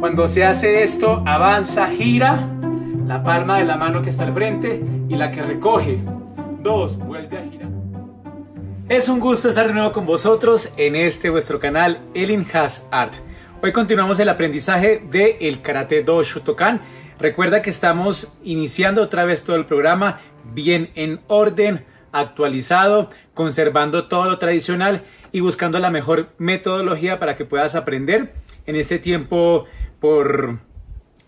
Cuando se hace esto, avanza, gira la palma de la mano que está al frente y la que recoge. Dos, vuelve a girar. Es un gusto estar de nuevo con vosotros en este vuestro canal Elin Has Art. Hoy continuamos el aprendizaje de el Karate Do Shotokan. Recuerda que estamos iniciando otra vez todo el programa bien en orden, actualizado, conservando todo lo tradicional y buscando la mejor metodología para que puedas aprender en este tiempo por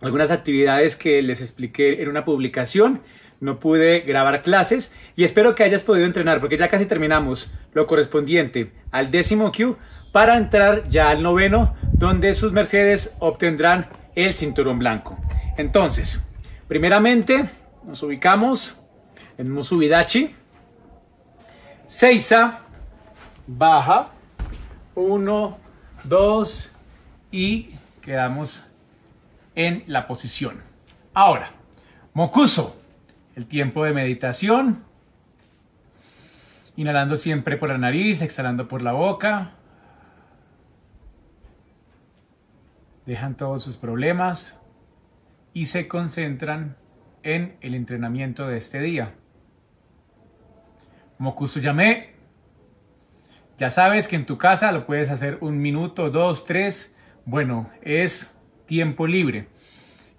algunas actividades que les expliqué en una publicación. No pude grabar clases y espero que hayas podido entrenar porque ya casi terminamos lo correspondiente al décimo Q para entrar ya al noveno donde sus Mercedes obtendrán el cinturón blanco. Entonces, primeramente nos ubicamos en Musubidachi. Seiza, baja, 1, 2 y quedamos en la posición. Ahora, Mokuso, el tiempo de meditación. Inhalando siempre por la nariz, exhalando por la boca. Dejan todos sus problemas y se concentran en el entrenamiento de este día. Mokuso Yame. Ya sabes que en tu casa lo puedes hacer un minuto, dos, tres. Bueno, es tiempo libre.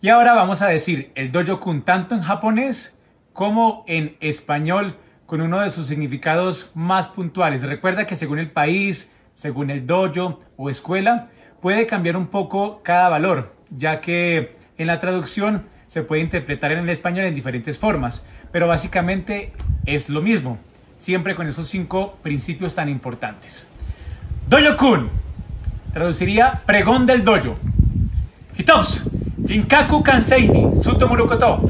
Y ahora vamos a decir el dojo-kun tanto en japonés como en español con uno de sus significados más puntuales. Recuerda que según el país, según el dojo o escuela, puede cambiar un poco cada valor, ya que en la traducción se puede interpretar en el español en diferentes formas, pero básicamente es lo mismo, siempre con esos cinco principios tan importantes. Dojo-kun traduciría pregón del dojo. Hitopsu, Jinkaku Kanseini, Suto Murokoto.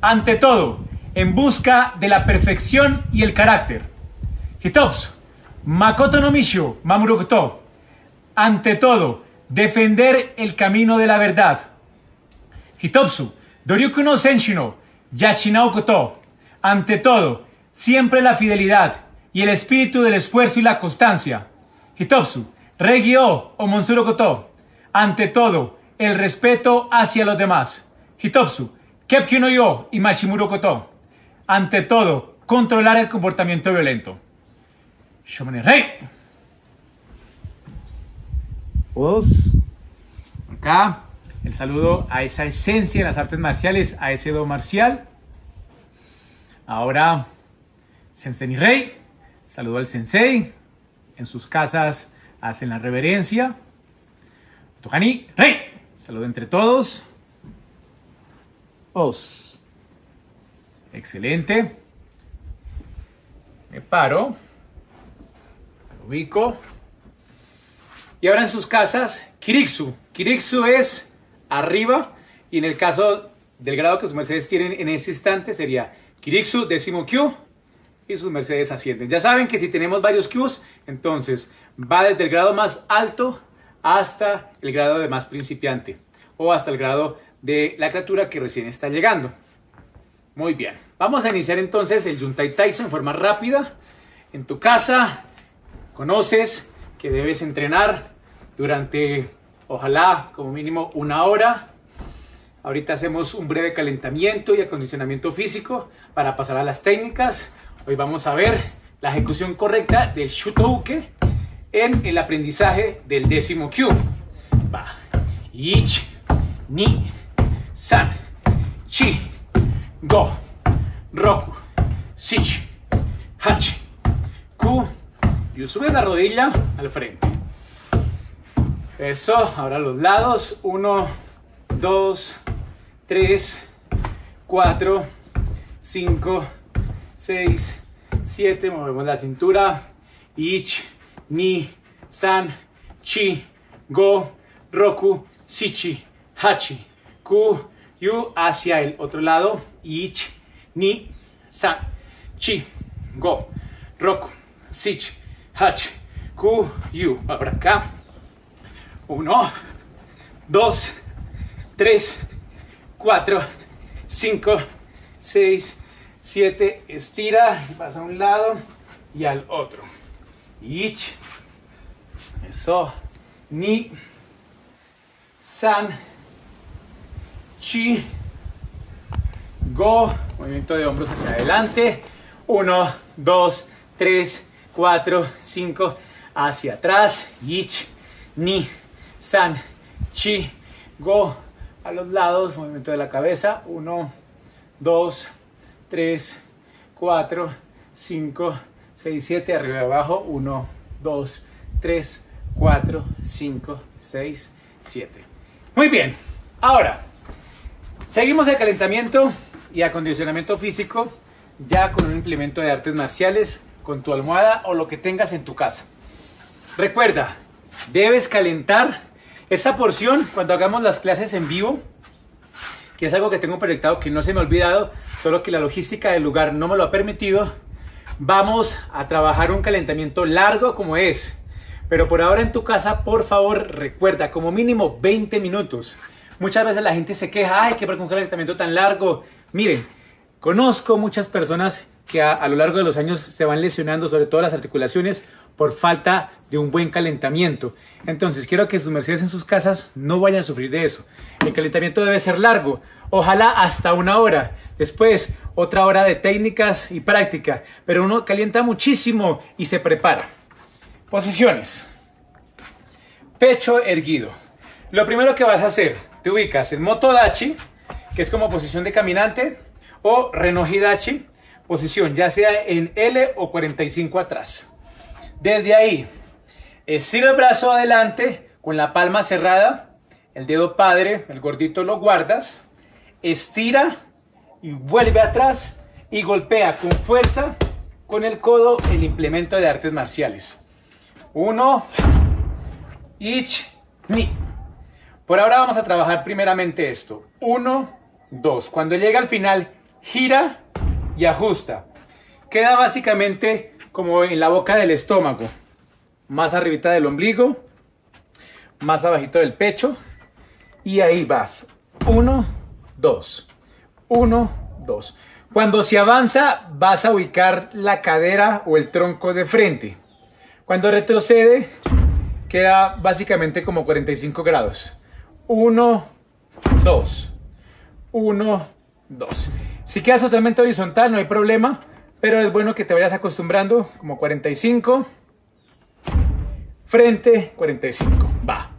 Ante todo, en busca de la perfección y el carácter. Hitopsu, Makoto no Mishu, Mamurokoto. Ante todo, defender el camino de la verdad. Hitopsu, Doryoku no Senshino, Yashinao Koto. Ante todo, siempre la fidelidad y el espíritu del esfuerzo y la constancia. Hitopsu, Regio o Monsuro Koto. Ante todo, el respeto hacia los demás. Hitopsu, no Yo y Mashimuro Koto. Ante todo, controlar el comportamiento violento. Shomane Rei. Os. Acá, el saludo a esa esencia de las artes marciales, a ese do marcial. Ahora, Sensei Rey. Saludo al Sensei. En sus casas hacen la reverencia. Tokani Rey. Saludo entre todos. Os. Excelente. Me paro. Me ubico. Y ahora en sus casas, Kirixu. Kirixu es arriba. Y en el caso del grado que sus mercedes tienen en este instante sería Kirixu décimo Q. Y sus mercedes ascienden. Ya saben que si tenemos varios Qs, entonces va desde el grado más alto hasta el grado de más principiante o hasta el grado de la criatura que recién está llegando. Muy bien, vamos a iniciar entonces el Yuntai Taiso en forma rápida. En tu casa conoces que debes entrenar durante, ojalá, como mínimo una hora. Ahorita hacemos un breve calentamiento y acondicionamiento físico para pasar a las técnicas. Hoy vamos a ver la ejecución correcta del Shutouke en el aprendizaje del décimo Q. Va. Ich, ni, san, chi, go, roku, sich, hachi, ku. Y subes la rodilla al frente. Eso, ahora los lados. Uno, dos, tres, cuatro, cinco, seis, siete. Movemos la cintura. Ich, ni, san, chi, go, roku, sichi, hachi, ku, yu, hacia el otro lado, ich, ni, san, chi, go, roku, sichi, hachi, ku, yu. Ahora acá. Uno, dos, tres, cuatro, cinco, seis, siete. Estira, vas a un lado y al otro. Ich, eso, ni, san, chi, go, movimiento de hombros hacia adelante, 1, 2, 3, 4, 5, hacia atrás, ich, ni, san, chi, go, a los lados, movimiento de la cabeza, 1, 2, 3, 4, 5, 6, 7, arriba y abajo, 1, 2, 3, 4, 5, 6, 7. Muy bien, ahora, seguimos el calentamiento y acondicionamiento físico ya con un implemento de artes marciales, con tu almohada o lo que tengas en tu casa. Recuerda, debes calentar esta porción cuando hagamos las clases en vivo, que es algo que tengo proyectado que no se me ha olvidado, solo que la logística del lugar no me lo ha permitido. Vamos a trabajar un calentamiento largo como es. Pero por ahora en tu casa, por favor, recuerda, como mínimo 20 minutos. Muchas veces la gente se queja, ay, que por un calentamiento tan largo. Miren, conozco muchas personas que a, lo largo de los años se van lesionando, sobre todo las articulaciones, por falta de un buen calentamiento. Entonces, quiero que sus mercedes en sus casas no vayan a sufrir de eso. El calentamiento debe ser largo, ojalá hasta una hora. Después, otra hora de técnicas y práctica, pero uno calienta muchísimo y se prepara. Posiciones. Pecho erguido. Lo primero que vas a hacer, te ubicas en Motodachi, que es como posición de caminante, o Renohidachi, posición ya sea en L o 45 atrás. Desde ahí, estira el brazo adelante con la palma cerrada, el dedo padre, el gordito lo guardas, estira y vuelve atrás y golpea con fuerza con el codo el implemento de artes marciales. Uno, ich, ni. Por ahora vamos a trabajar primeramente esto. Uno, dos. Cuando llega al final, gira y ajusta. Queda básicamente como en la boca del estómago. Más arribita del ombligo, más abajito del pecho. Y ahí vas. Uno, dos. Uno, dos. Cuando se avanza, vas a ubicar la cadera o el tronco de frente. Cuando retrocede, queda básicamente como 45 grados. Uno, dos. Uno, dos. Si quedas totalmente horizontal, no hay problema, pero es bueno que te vayas acostumbrando, como 45, frente, 45, va.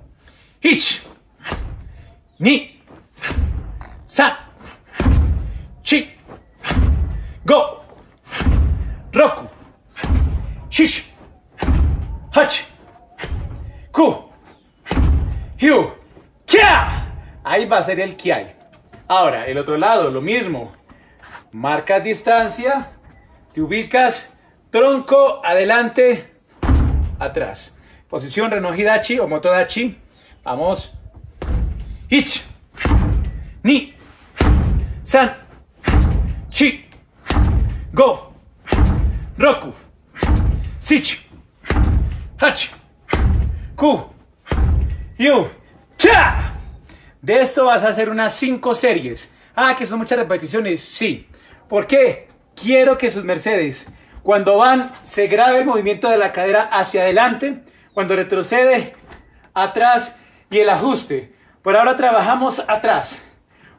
Hich, ni, sa, chi, go, roku, shish, hach, ku, hiu, kia. Ahí va a ser el kiai. Ahora, el otro lado, lo mismo. Marcas distancia, te ubicas, tronco, adelante, atrás. Posición Renohidachi o Motodachi. Vamos. Ich, ni, san, chi, go, roku, sich, hach, ku, yu, cha. De esto vas a hacer unas 5 series. Ah, que son muchas repeticiones. Sí. ¿Por qué? Quiero que sus Mercedes, cuando van, se grabe el movimiento de la cadera hacia adelante, cuando retrocede, atrás y el ajuste. Por ahora trabajamos atrás.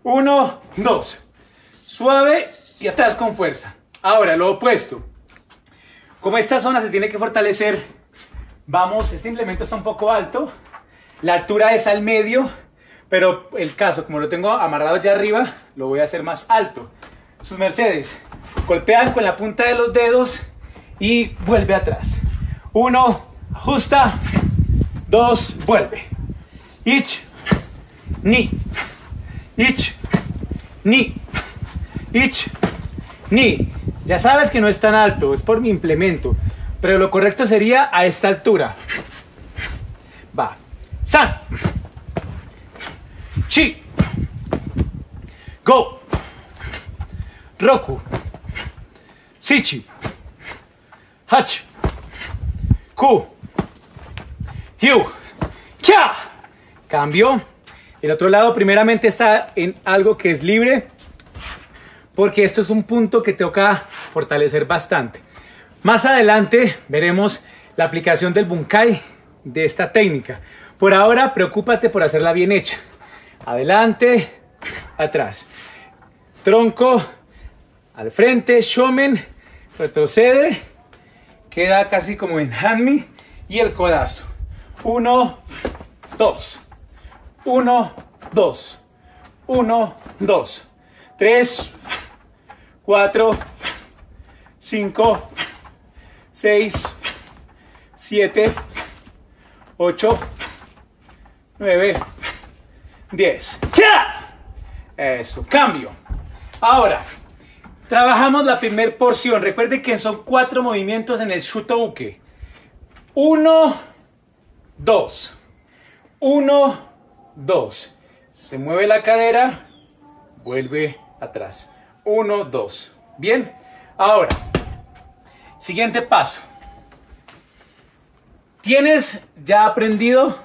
Uno, dos. Suave y atrás con fuerza. Ahora, lo opuesto. Como esta zona se tiene que fortalecer, vamos, este implemento está un poco alto. La altura es al medio, pero el caso, como lo tengo amarrado ya arriba, lo voy a hacer más alto sus mercedes. Golpean con la punta de los dedos y vuelve atrás. Uno, ajusta. Dos, vuelve. Ich, ni. Ich, ni. Ich, ni. Ya sabes que no es tan alto, es por mi implemento. Pero lo correcto sería a esta altura. Va. San. Chi. Go. Roku, Sichi, Hach, Ku, Hyu, Kya. Cambio. El otro lado primeramente está en algo que es libre, porque esto es un punto que toca fortalecer bastante. Más adelante veremos la aplicación del bunkai de esta técnica. Por ahora, preocúpate por hacerla bien hecha. Adelante, atrás. Tronco al frente, showman, retrocede, queda casi como en handme y el codazo. Uno, dos. Uno, dos. Uno, dos. Tres, cuatro, cinco, seis, siete, ocho, nueve, diez. Eso, cambio. Ahora, trabajamos la primera porción. Recuerde que son cuatro movimientos en el shutobuke. Uno, dos. Uno, dos. Se mueve la cadera, vuelve atrás. Uno, dos. Bien. Ahora, siguiente paso. Tienes ya aprendido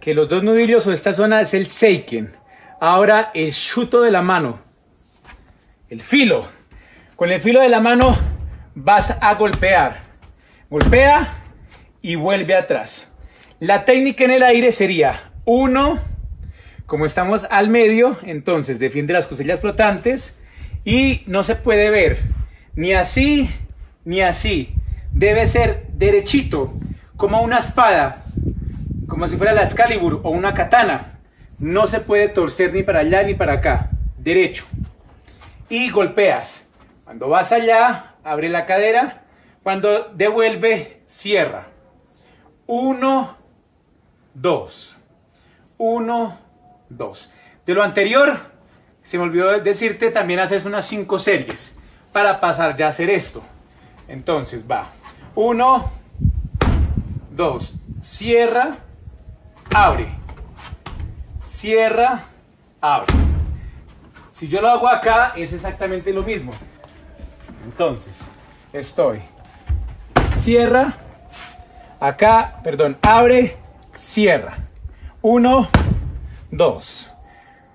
que los dos nudillos o esta zona es el seiken. Ahora el shuto de la mano. El filo. Con el filo de la mano vas a golpear. Golpea y vuelve atrás. La técnica en el aire sería uno, como estamos al medio, entonces defiende las costillas flotantes y no se puede ver ni así ni así. Debe ser derechito, como una espada, como si fuera la Excalibur o una katana. No se puede torcer ni para allá ni para acá. Derecho. Y golpeas. Cuando vas allá, abre la cadera. Cuando devuelve, cierra. Uno, dos. Uno, dos. De lo anterior, se me olvidó decirte, también haces unas cinco series para pasar ya a hacer esto. Entonces va. Uno, dos. Cierra, abre. Cierra, abre. Si yo lo hago acá, es exactamente lo mismo. Entonces, estoy. Cierra. Acá, perdón, abre, cierra. Uno, dos.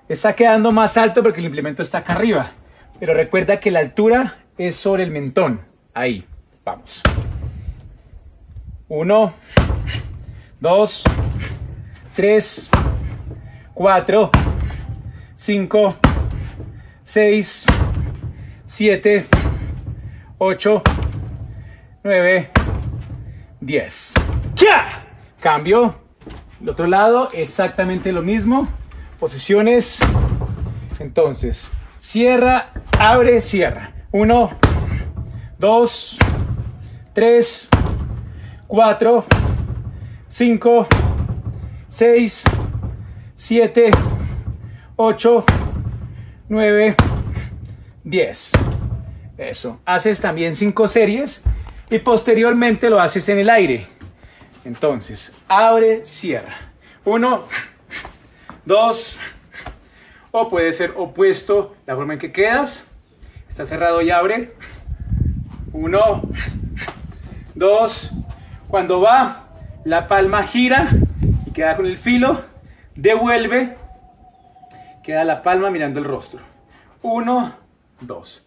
Está quedando más alto porque el implemento está acá arriba. Pero recuerda que la altura es sobre el mentón. Ahí, vamos. Uno, dos, tres, cuatro, cinco, seis, siete, ocho, nueve, diez. ¡Ya! Cambio. El otro lado, exactamente lo mismo. Posiciones. Entonces, cierra, abre, cierra. Uno, dos, tres, cuatro, cinco, seis, siete, ocho, nueve, diez. Eso. Haces también cinco series y posteriormente lo haces en el aire. Entonces, abre, cierra. Uno, dos, o puede ser opuesto la forma en que quedas. Está cerrado y abre. Uno, dos. Cuando va, la palma gira y queda con el filo. Devuelve. Queda la palma mirando el rostro. Uno, dos.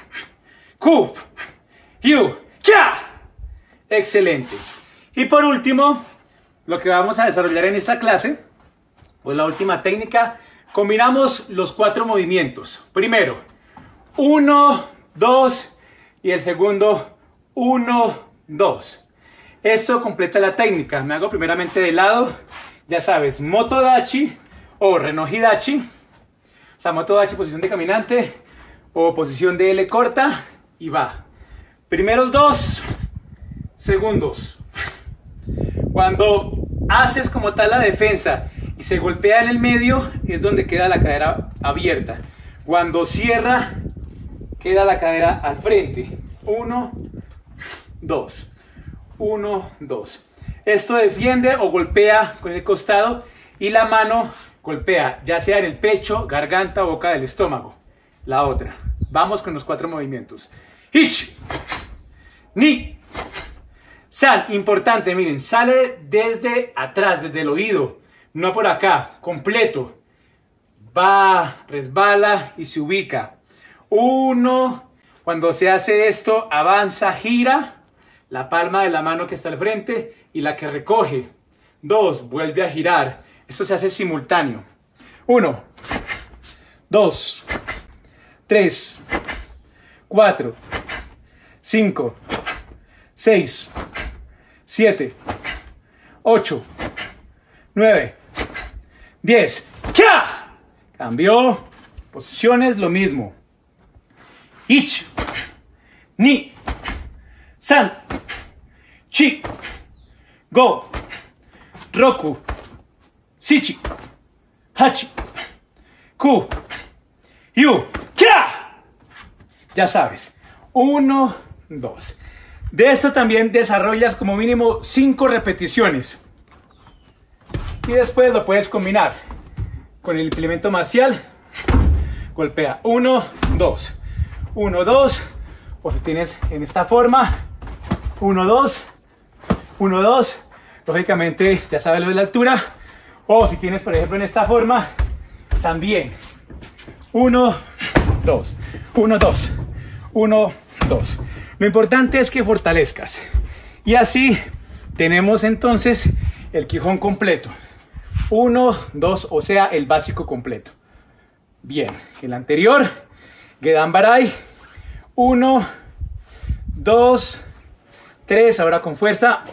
Coop, You, Ya. Excelente. Y por último, lo que vamos a desarrollar en esta clase, pues la última técnica, combinamos los cuatro movimientos. Primero, 1, 2 y el segundo, 1, 2. Esto completa la técnica. Me hago primeramente de lado, ya sabes, motodachi o renojidachi. O sea, motodachi, posición de caminante o posición de L corta y va. Primeros dos, segundos. Cuando haces como tal la defensa y se golpea en el medio, es donde queda la cadera abierta. Cuando cierra, queda la cadera al frente. Uno, dos. Uno, dos. Esto defiende o golpea con el costado y la mano Golpea, ya sea en el pecho, garganta, boca del estómago. La otra. Vamos con los cuatro movimientos. Ich, ni, sal. Importante, miren, sale desde atrás, desde el oído, no por acá, completo. Va, resbala y se ubica. Uno, cuando se hace esto, avanza, gira la palma de la mano que está al frente y la que recoge. Dos, vuelve a girar. Esto se hace simultáneo. Uno, dos, tres, cuatro, cinco, seis, siete, ocho, nueve, diez. ¡Ya! Cambió. Posiciones, lo mismo. Ich, ni, san, chi, go, roku, sichi, hachi, ku, yu, kya. Ya sabes, uno, dos. De esto también desarrollas como mínimo cinco repeticiones. Y después lo puedes combinar con el implemento marcial. Golpea uno, dos. 1, 2, o si tienes en esta forma, 1, 2, 1, 2, lógicamente ya sabes lo de la altura, o si tienes por ejemplo en esta forma, también, 1, 2, 1, 2, 1, 2. Lo importante es que fortalezcas. Y así tenemos entonces el quijón completo. 1, 2, o sea, el básico completo. Bien, el anterior Gedan Baray. Uno, dos, tres. Ahora con fuerza.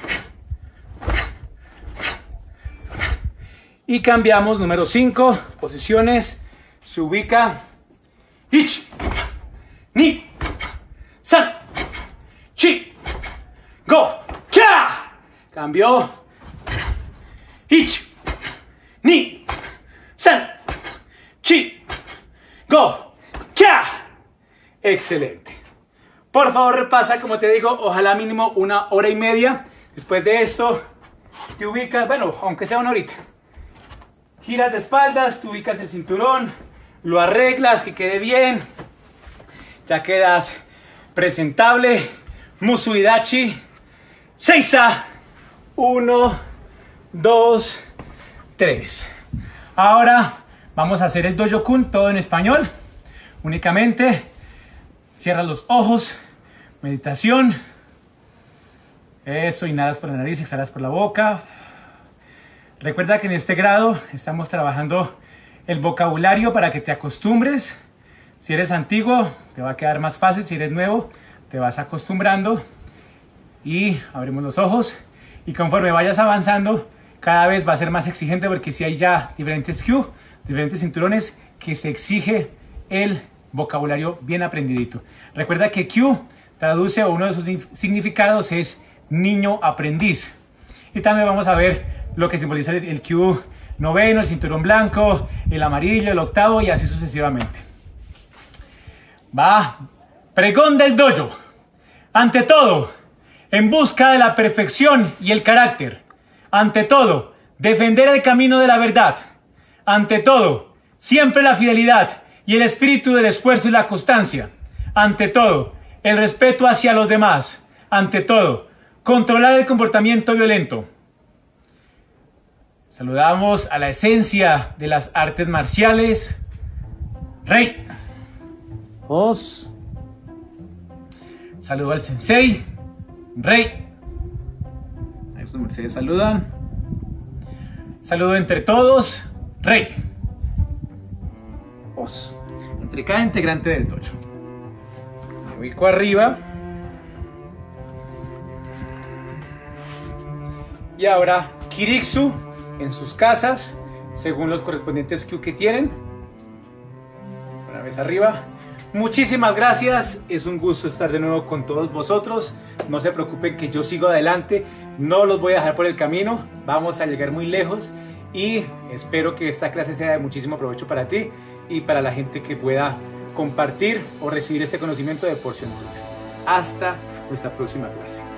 Y cambiamos número 5. Posiciones. Se ubica. Ich. Ni. San. Chi. Go. Kya. Cambió. Ich. Ni. San. Chi. Go. Excelente. Por favor, repasa, como te digo, ojalá mínimo una hora y media. Después de esto, te ubicas, bueno, aunque sea una horita. Giras de espaldas, te ubicas el cinturón, lo arreglas, que quede bien. Ya quedas presentable. Musuidachi. Seiza. Uno, dos, tres. Ahora vamos a hacer el Dojo Kun todo en español. Únicamente cierra los ojos, meditación. Eso, inhalas por la nariz, exhalas por la boca. Recuerda que en este grado estamos trabajando el vocabulario para que te acostumbres. Si eres antiguo, te va a quedar más fácil. Si eres nuevo, te vas acostumbrando. Y abrimos los ojos. Y conforme vayas avanzando, cada vez va a ser más exigente porque si hay ya diferentes Q, diferentes cinturones que se exige el vocabulario bien aprendidito. Recuerda que Q traduce uno de sus significados es niño aprendiz. Y también vamos a ver lo que simboliza el Q noveno, el cinturón blanco, el amarillo, el octavo y así sucesivamente. Va, pregón del dojo. Ante todo, en busca de la perfección y el carácter. Ante todo, defender el camino de la verdad. Ante todo, siempre la fidelidad y el espíritu del esfuerzo y la constancia. Ante todo, el respeto hacia los demás. Ante todo, controlar el comportamiento violento. Saludamos a la esencia de las artes marciales. Rey. Os. Saludo al sensei. Rey. A estos mercedes saludan. Saludo entre todos. Rey. Os entre cada integrante del dojo. Me ubico arriba. Y ahora Kirixu en sus casas, según los correspondientes Q que tienen. Una vez arriba. Muchísimas gracias, es un gusto estar de nuevo con todos vosotros. No se preocupen que yo sigo adelante, no los voy a dejar por el camino, vamos a llegar muy lejos y espero que esta clase sea de muchísimo provecho para ti y para la gente que pueda compartir o recibir este conocimiento de porción Hasta nuestra próxima clase.